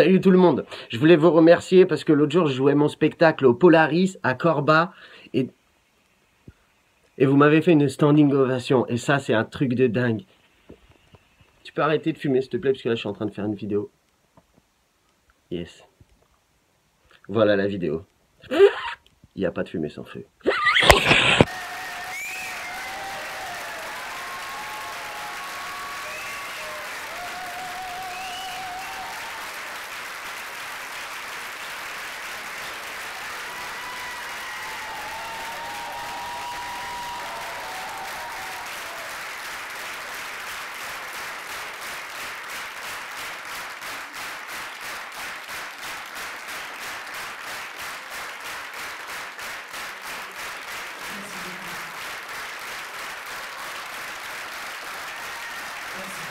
Salut tout le monde. Je voulais vous remercier parce que l'autre jour, je jouais mon spectacle au Polaris à Corba et, et vous m'avez fait une standing ovation. Et ça, c'est un truc de dingue. Tu peux arrêter de fumer, s'il te plaît, parce que là, je suis en train de faire une vidéo. Yes. Voilà la vidéo. Il n'y a pas de fumée sans feu. Thanks.